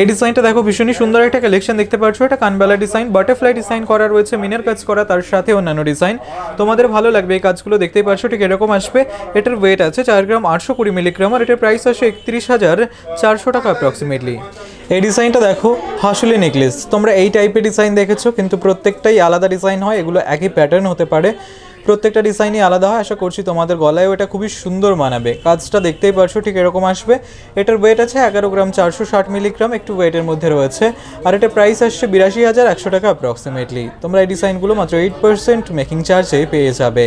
এই ডিজাইনটা দেখো ভীষণই সুন্দর একটা কালেকশন দেখতে পাচ্ছ। এটা কানবালা ডিজাইন বাটারফ্লাই ডিজাইন করা রয়েছে মিনের কাজ করা, তার সাথে অন্যান্য ডিজাইন তোমাদের ভালো লাগবে এই কাজগুলো দেখতেই পাচ্ছ, ঠিক এরকম আসবে। এটার ওয়েট আছে চার গ্রাম আটশো কুড়ি মিলিগ্রাম আর এটার প্রাইস আসে একত্রিশ হাজার চারশো টাকা অ্যাপ্রক্সিমেটলি এই ডিজাইনটা দেখো, হাসুলি নেকলেস তোমরা এই টাইপের ডিজাইন দেখেছ, কিন্তু প্রত্যেকটাই আলাদা ডিজাইন হয়, এগুলো একই প্যাটার্ন হতে পারে। প্রত্যেকটা ডিজাইনই আলাদা হয়, আশা করছি তোমাদের গলায়ও এটা খুবই সুন্দর মানাবে। কাজটা দেখতেই পারছ, ঠিক এরকম আসবে। এটার ওয়েট আছে এগারো গ্রাম চারশো ষাট মিলিগ্রাম একটু ওয়েটের মধ্যে রয়েছে। আর এটা প্রাইস আসছে বিরাশি হাজার একশো টাকা অ্যাপ্রক্সিমেটলি তোমরা এই ডিজাইনগুলো মাত্র এইট পার্সেন্ট মেকিং চার্জে পেয়ে যাবে।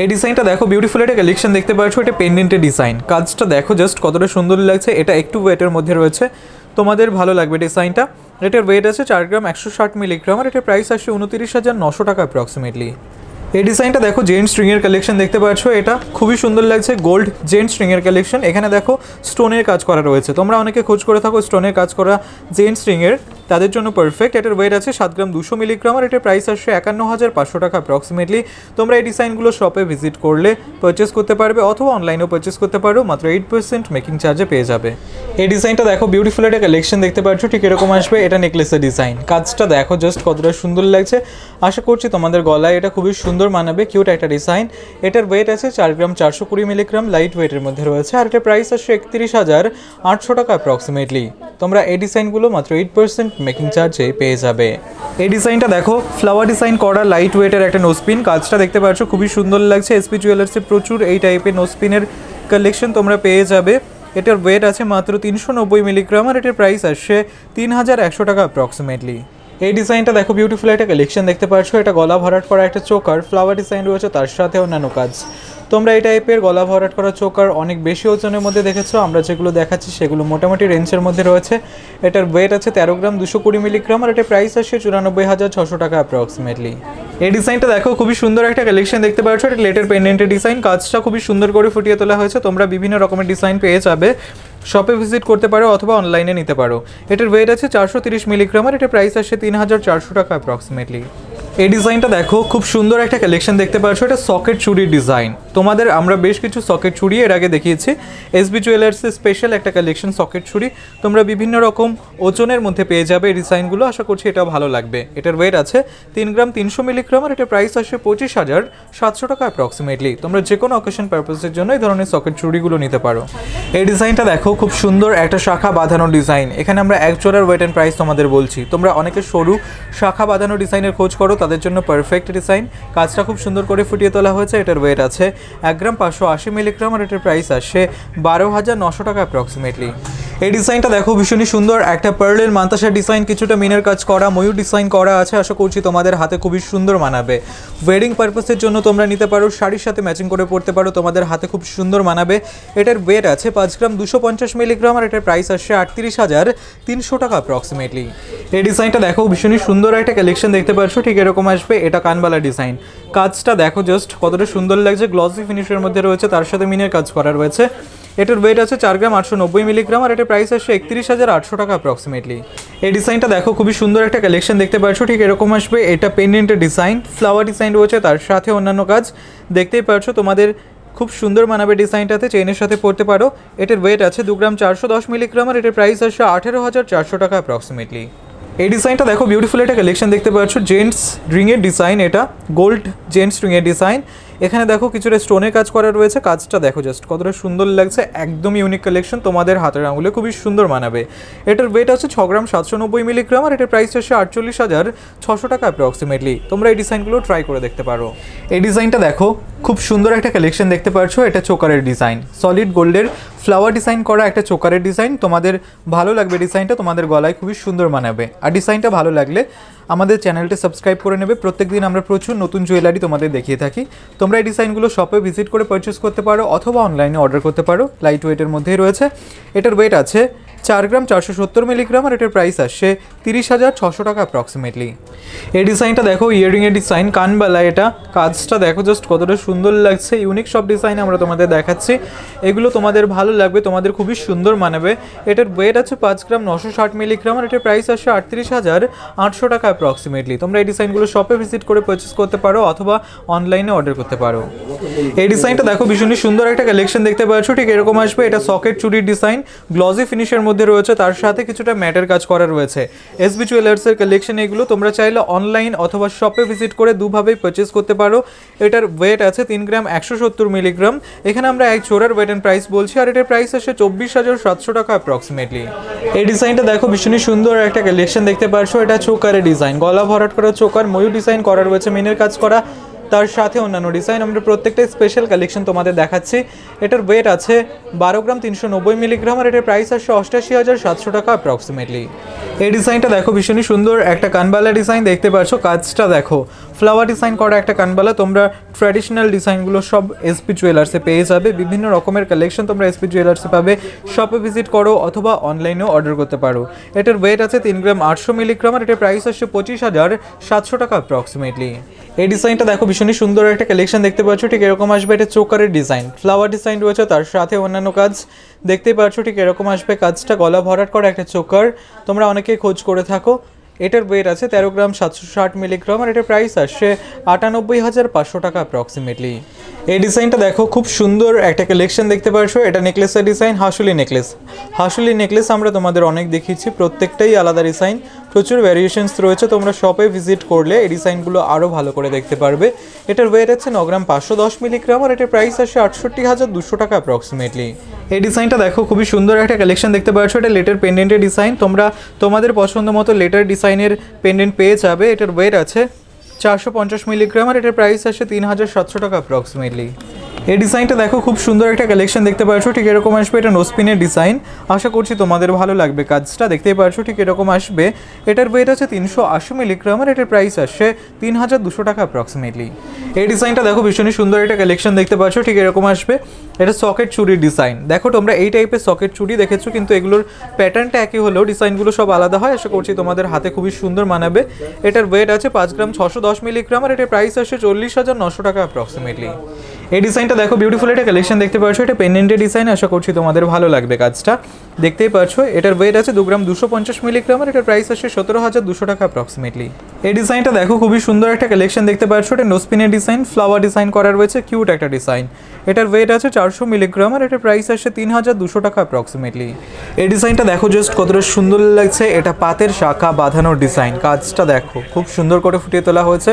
এই ডিজাইনটা দেখো বিউটিফুল একটা কালেকশন দেখতে পাচ্ছ এটা পেন্ডেন্টের ডিজাইন কাজটা দেখো জাস্ট কতটা সুন্দর লাগছে, এটা একটু ওয়েটের মধ্যে রয়েছে। তোমাদের ভালো লাগবে ডিজাইনটা। এটার ওয়েট আছে চার গ্রাম একশো ষাট মিলিগ্রাম আর এটার প্রাইস আসছে উনতিরিশ হাজার নশো টাকা অ্যাপ্রক্সিমেটলি এই ডিজাইনটা দেখো জেন্ট স্ট্রিংয়ের কালেকশন দেখতে পাচ্ছ। এটা খুবই সুন্দর লাগছে গোল্ড জেন্ট স্ট্রিংয়ের কালেকশন এখানে দেখো স্টোনের কাজ করা রয়েছে। তোমরা অনেকে খোঁজ করে থাকো স্টোনের কাজ করা জেন্ট স্ট্রিংয়ের তাদের জন্য পারফেক্ট এটার ওয়েট আছে সাত গ্রাম দুশো মিলিগ্রাম আর এটার প্রাইস আসছে একান্ন হাজার পাঁচশো টাকা অ্যাপ্রক্সিমেটলি তোমরা এই ডিজাইনগুলো শপে ভিজিট করলে পারচেস করতে পারবে অথবা অনলাইনেও পারচেস করতে পারো। মাত্র এইট পার্সেন্ট মেকিং চার্জে পেয়ে যাবে। এই ডিজাইনটা দেখো বিউটিফুল একটা কালেকশন দেখতে পাচ্ছ, ঠিক এরকম আসবে। এটা নেকলেসের ডিজাইন কাজটা দেখো জাস্ট কতটা সুন্দর লাগছে। আশা করছি তোমাদের গলায় এটা খুবই সুন্দর মানাবে কিউট একটা ডিজাইন এটার ওয়েট আছে চার গ্রাম চারশো কুড়ি মিলিগ্রাম লাইট ওয়েটের মধ্যে রয়েছে। আর এটার প্রাইস আসছে একত্রিশ হাজার আটশো টাকা অ্যাপ্রক্সিমেটলি তোমরা এই ডিজাইনগুলো মাত্র এইট পার্সেন্ট মেকিং চার্জে পেয়ে যাবে। এই ডিজাইনটা দেখো ফ্লাওয়ার ডিজাইন করা লাইট ওয়েটের একটা নোসপিন কাজটা দেখতে পাচ্ছ, খুবই সুন্দর লাগছে। এসপি জুয়েলার্সে প্রচুর এই টাইপের নোসপিনের কালেকশন তোমরা পেয়ে যাবে। এটার ওয়েট আছে মাত্র তিনশো নব্বই মিলিগ্রাম আর এটার প্রাইস আসছে তিন হাজার একশো টাকা অ্যাপ্রক্সিমেটলি এই ডিজাইনটা দেখো বিউটিফুল একটা কালেকশন দেখতে পাচ্ছ। এটা গলা ভরাট করা একটা চোকার। ফ্লাওয়ার ডিজাইন রয়েছে, তার সাথে অন্যান্য কাজ। তোমরা এই টাইপের গলা ভরাট করা চোকার অনেক বেশি ওজনের মধ্যে দেখেছ, আমরা যেগুলো দেখাচ্ছি সেগুলো মোটামুটি রেঞ্জের মধ্যে রয়েছে। এটার ওয়েট আছে তেরো গ্রাম, দুশো কুড়ি মিলিগ্রাম আর এটার প্রাইস আসছে চুরানব্বই হাজার ছশো টাকা অ্যাপ্রক্সিমেটলি এই ডিজাইনটা দেখো, খুবই সুন্দর একটা কালেকশন দেখতে পাচ্ছ, এটা লেটার পেন্ডেন্টের ডিজাইন কাজটা খুবই সুন্দর করে ফুটিয়ে তোলা হয়েছে, তোমরা বিভিন্ন রকমের ডিজাইন পেয়ে যাবে। শপে ভিজিট করতে পারো অথবা অনলাইনে নিতে পারো। এটার ওয়েট আছে চারশো তিরিশ মিলিগ্রাম আর এটার প্রাইস আসছে তিন হাজার চারশো টাকা অ্যাপ্রক্সিমেটলি এই ডিজাইনটা দেখো, খুব সুন্দর একটা কালেকশন দেখতে পাচ্ছ। এটা সকেট চুরির ডিজাইন। তোমাদের আমরা বেশ কিছু সকেট চুড়ি এর আগে দেখিয়েছি। এসবি জুয়েলার্সের স্পেশাল একটা কালেকশন সকেট চুড়ি তোমরা বিভিন্ন রকম ওজনের মধ্যে পেয়ে যাবে এই ডিজাইনগুলো। আশা করছি এটা ভালো লাগবে। এটার ওয়েট আছে তিন গ্রাম তিনশো মিলিগ্রাম আর এটার প্রাইস আসে পঁচিশ হাজার সাতশো টাকা অ্যাপ্রক্সিমেটলি তোমরা যে কোনো অকেশন পারপাসের জন্য এই ধরনের সকেট চুড়িগুলো নিতে পারো। এই ডিজাইনটা দেখো, খুব সুন্দর একটা শাখা বাঁধানো ডিজাইন। এখানে আমরা এক জোড়ার ওয়েট অ্যান্ড প্রাইস তোমাদের বলছি। তোমরা অনেকে সরু শাখা বাঁধানো ডিজাইনের খোঁজ করো তাদের জন্য পারফেক্ট ডিজাইন কাজটা খুব সুন্দর করে ফুটিয়ে তোলা হয়েছে, এটার ওয়েট আছে এক গ্রাম পাঁচশো আশি মিলিগ্রাম আর এটার প্রাইস আসে বারো হাজার নশো টাকা অ্যাপ্রক্সিমেটলি এই ডিজাইনটা দেখো ভীষণই সুন্দর, একটা পার্লের মান্তাসার ডিজাইন কিছুটা মিনের কাজ করা, ময়ূর ডিজাইন করা আছে, আশা করছি তোমাদের হাতে খুবই সুন্দর মানাবে। ওয়েডিং পারপাসের জন্য তোমরা নিতে পারো, শাড়ির সাথে ম্যাচিং করে পড়তে পারো, তোমাদের হাতে খুব সুন্দর মানাবে। এটার ওয়েট আছে পাঁচ গ্রাম দুশো পঞ্চাশ মিলিগ্রাম আর এটার প্রাইস আসছে আটত্রিশ হাজার তিনশো টাকা অ্যাপ্রক্সিমেটলি এই ডিজাইনটা দেখো ভীষণই সুন্দর একটা কালেকশন দেখতে পাচ্ছ ঠিক এরকম আসবে, এটা কানবালা ডিজাইন কাজটা দেখো জাস্ট কতটা সুন্দর লাগছে গ্লসি ফিনিশের মধ্যে রয়েছে, তার সাথে মিনের কাজ করা রয়েছে। এটার ওয়েট আছে চার গ্রাম আটশো নব্বই মিলিগ্রাম আর এটার প্রাইস আসছে একত্রিশ হাজার আটশো টাকা অ্যাপ্রক্সিমেটলি এই ডিজাইনটা দেখো খুবই সুন্দর একটা কালেকশন দেখতে পাচ্ছ, ঠিক এরকম আসবে, এটা পেন্ডেন্টের ডিজাইন ফ্লাওয়ার ডিজাইন রয়েছে, তার সাথে অন্যান্য কাজ। দেখতেই পাচ্ছ তোমাদের খুব সুন্দর মানাবে ডিজাইনটাতে চেইনের সাথে পড়তে পারো। এটার ওয়েট আছে দু গ্রাম চারশো দশ মিলিগ্রাম আর এটার প্রাইস আসছে আঠেরো হাজার চারশো টাকা অ্যাপ্রক্সিমেটলি এই ডিজাইনটা দেখো বিউটিফুল একটা কালেকশন দেখতে পাচ্ছ জেন্টস রিংয়ের ডিজাইন এটা গোল্ড জেন্টস রিংয়ের ডিজাইন এখানে দেখো কিছুটা স্টোনের কাজ করা রয়েছে, কাজটা দেখো জাস্ট কতটা সুন্দর লাগছে একদম ইউনিক কালেকশন তোমাদের হাতের আঙুলে খুবই সুন্দর মানাবে। এটার ওয়েট আছে ছ গ্রাম সাতশো নব্বই মিলিগ্রাম আর এটার প্রাইস আসছে আটচল্লিশ হাজার ছশো টাকা অ্যাপ্রক্সিমেটলি তোমরা এই ডিজাইনগুলো ট্রাই করে দেখতে পারো। এই ডিজাইনটা দেখো, খুব সুন্দর একটা কালেকশন দেখতে পাচ্ছ এটা চোকারের ডিজাইন সলিড গোল্ডের ফ্লাওয়ার ডিজাইন করা একটা চোকারের ডিজাইন তোমাদের ভালো লাগবে ডিজাইনটা তোমাদের গলায় খুবই সুন্দর মানাবে। আর ডিজাইনটা ভালো লাগলে আমাদের চ্যানেলটি সাবস্ক্রাইব করে নেবে। প্রত্যেক দিন আমরা প্রচুর নতুন জুয়েলারি তোমাদের দেখিয়ে থাকি। তোমরা এই ডিজাইনগুলো শপে ভিজিট করে পারচেস করতে পারো অথবা অনলাইনে অর্ডার করতে পারো। লাইট ওয়েটের মধ্যেই রয়েছে। এটার ওয়েট আছে চার গ্রাম চারশো সত্তর মিলিগ্রাম আর এটার প্রাইস আসছে তিরিশ হাজার ছশো টাকা অ্যাপ্রক্সিমেটলি এই ডিজাইনটা দেখো ইয়ারিংয়ের ডিজাইন কানবালা এটা। কাজটা দেখো জাস্ট কতটা সুন্দর লাগছে। ইউনিক সব ডিজাইন আমরা তোমাদের দেখাচ্ছি। এগুলো তোমাদের ভালো লাগবে, তোমাদের খুবই সুন্দর মানাবে। এটার ওয়েট আছে পাঁচ গ্রাম নশো ষাট মিলিগ্রাম আর এটার প্রাইস আসছে আটত্রিশ হাজার আটশো টাকা অ্যাপ্রক্সিমেটলি তোমরা এই ডিজাইনগুলো শপে ভিজিট করে পারচেস করতে পারো অথবা অনলাইনে অর্ডার করতে পারো। এই ডিজাইনটা দেখো ভীষণই সুন্দর একটা কালেকশন দেখতে পাচ্ছ। ঠিক এরকম আসবে। এটা সকেট চুরির ডিজাইন গ্লজি ফিনিশের মধ্যে রয়েছে। তার সাথে কিছুটা ম্যাটের কাজ করা রয়েছে। এসবি জুয়েলার্সের কালেকশন এগুলো তোমরা চাইলে অনলাইন অথবা শপে ভিজিট করে দুভাবেই পারচেস করতে পারো। এটার ওয়েট আছে তিন গ্রাম একশো সত্তর মিলিগ্রাম এখানে আমরা এক চোরার ওয়েট অ্যান্ড প্রাইস বলছি আর এটার প্রাইস আসে চব্বিশ হাজার সাতশো টাকা অ্যাপ্রক্সিমেটলি এই ডিজাইনটা দেখো ভীষণই সুন্দর একটা কালেকশন দেখতে পারছ এটা চোকারের ডিজাইন গলা ভরাট করা চোকার ময়ূর ডিজাইন করা রয়েছে। মিনের কাজ করা তার সাথে অন্যান্য ডিজাইন আমরা প্রত্যেকটা স্পেশাল কালেকশন তোমাদের দেখাচ্ছি। এটার ওয়েট আছে বারো গ্রাম তিনশো নব্বই মিলিগ্রাম আর এটার প্রাইস আসছে অষ্টাশি হাজার সাতশো টাকা অ্যাপ্রক্সিমেটলি এই ডিজাইনটা দেখো ভীষণই সুন্দর। একটা কানবালা ডিজাইন দেখতে পাচ্ছ, কাজটা দেখো। ফ্লাওয়ার ডিজাইন করা একটা কানবালা, তোমরা ট্র্যাডিশনাল ডিজাইনগুলো সব এসপি জুয়েলার্সে পেয়ে যাবে। বিভিন্ন রকমের কালেকশন তোমরা এসপি জুয়েলার্সে পাবে। শপে ভিজিট করো অথবা অনলাইনেও অর্ডার করতে পারো। এটার ওয়েট আছে তিন গ্রাম আটশো মিলিগ্রাম আর এটার প্রাইস আসছে পঁচিশ হাজার সাতশো টাকা অ্যাপ্রক্সিমেটলি এই ডিজাইনটা দেখো ভীষণই সুন্দর একটা কালেকশন দেখতে পাচ্ছ। ঠিক এরকম আসবে এটা চোকারের ডিজাইন ফ্লাওয়ার ডিজাইন রয়েছে, তার সাথে অন্যান্য কাজ। দেখতেই পাচ্ছ ঠিক এরকম আসবে কাজটা, গলা ভরাট করা একটা চোকার। তোমরা অনেকেই খোঁজ করে থাকো। এটার ওয়েট আছে তেরো গ্রাম সাতশো ষাট মিলিগ্রাম আর এটার প্রাইস আসছে আটানব্বই হাজার পাঁচশো টাকা অ্যাপ্রক্সিমেটলি এই ডিজাইনটা দেখো, খুব সুন্দর একটা কালেকশন দেখতে পারছ। এটা নেকলেসের ডিজাইন হাসুলি নেকলেস হাসুলি নেকলেস আমরা তোমাদের অনেক দেখিয়েছি, প্রত্যেকটাই আলাদা ডিজাইন প্রচুর ভ্যারিয়েশনস রয়েছে, তোমরা শপে ভিজিট করলে এই ডিজাইনগুলো আরও ভালো করে দেখতে পারবে। এটার ওয়েট আছে ন গ্রাম পাঁচশো দশ মিলিগ্রাম আর এটার প্রাইস আসে আটষট্টি হাজার দুশো টাকা অ্যাপ্রক্সিমেটলি এই ডিজাইনটা দেখো, খুবই সুন্দর একটা কালেকশন দেখতে পাচ্ছ। এটা লেটার পেন্ডেন্টের ডিজাইন তোমরা, তোমাদের পছন্দ মতো লেটার ডিজাইনের পেন্ডেন্ট পেয়ে যাবে। এটার ওয়েট আছে চারশো পঞ্চাশ মিলিগ্রাম আর এটার প্রাইস আসে তিন হাজার সাতশো টাকা অ্যাপ্রক্সিমেটলি এই ডিজাইনটা দেখো, খুব সুন্দর একটা কালেকশন দেখতে পাচ্ছ। ঠিক এরকম আসবে এটা নোসপিনের ডিজাইন আশা করছি তোমাদের ভালো লাগবে কাজটা। দেখতেই পাচ্ছ, ঠিক এরকম আসবে। এটার ওয়েট আছে তিনশো আশি মিলিগ্রাম আর এটার প্রাইস আসছে তিন হাজার দুশো টাকা অ্যাপ্রক্সিমেটলি এই ডিজাইনটা দেখো, ভীষণই সুন্দর একটা কালেকশন দেখতে পাচ্ছ, ঠিক এরকম আসবে। এটা সকেট চুরির ডিজাইন দেখো তোমরা এই টাইপের সকেট চুরি দেখেছ, কিন্তু এগুলোর প্যাটার্নটা একই হলেও ডিজাইনগুলো সব আলাদা হয়। আশা করছি তোমাদের হাতে খুবই সুন্দর মানাবে। এটার ওয়েট আছে পাঁচ গ্রাম, ছশো দশ মিলিগ্রাম আর এটার প্রাইস আসছে চল্লিশ হাজার নশো টাকা অ্যাপ্রক্সিমেটলি এই ডিজাইনটা দেখো বিউটিফুল একটা কালেকশন দেখতে পাচ্ছ, এটা পেন্ডেন্টের ডিজাইন আশা করছি তোমাদের ভালো লাগবে কাজটা। দেখতেই পাচ্ছ, এটার ওয়েট আছে দু গ্রাম দুশো পঞ্চাশ মিলিগ্রাম এটার প্রাইস আসছে সতেরো হাজার দুশো টাকা অ্যাপ্রক্সিমেটলি এই ডিজাইনটা দেখো, খুবই সুন্দর একটা কালেকশন দেখতে পাচ্ছ, এটা নোসপিনের ডিজাইন ফ্লাওয়ার ডিজাইন করা রয়েছে কিউট একটা ডিজাইন এটার ওয়েট আছে চারশো মিলিগ্রাম আর এটার প্রাইস আসছে তিন হাজার দুশো টাকা অ্যাপ্রক্সিমেটলি এই ডিজাইনটা দেখো জাস্ট কতটা সুন্দর লাগছে, এটা পাতের শাখা বাঁধানোর ডিজাইন কাজটা দেখো, খুব সুন্দর করে ফুটিয়ে তোলা হয়েছে।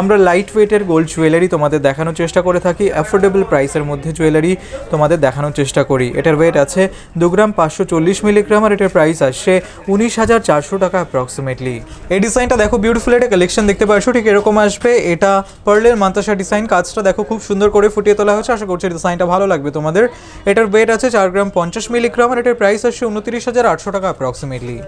আমরা লাইট ওয়েটের গোল্ড জুয়েলারি তোমাদের দেখানোর চেষ্টা করে থাকি। অ্যাফোর্ডেবল প্রাইসের মধ্যে জুয়েলারি তোমাদের দেখানোর চেষ্টা করি। এটার ওয়েট আছে দু গ্রাম পাঁচশো চল্লিশ মিলিগ্রাম আর এটার প্রাইস আসছে উনিশ হাজার চারশো টাকা অ্যাপ্রক্সিমেটলি এই ডিজাইনটা দেখো বিউটিফুল একটা কালেকশন দেখতে পাচ্ছ ঠিক এরকম আসবে। এটা পার্লের মান্তাসা ডিজাইন কাজটা দেখো খুব সুন্দর করে ফুটিয়ে তোলা হয়েছে। আশা করছি ডিজাইনটা ভালো লাগবে তোমাদের। এটার ওয়েট আছে চার গ্রাম পঞ্চাশ মিলিগ্রাম আর এটার প্রাইস আসছে উনত্রিশ হাজার আটশো টাকা অ্যাপ্রক্সিমেটলি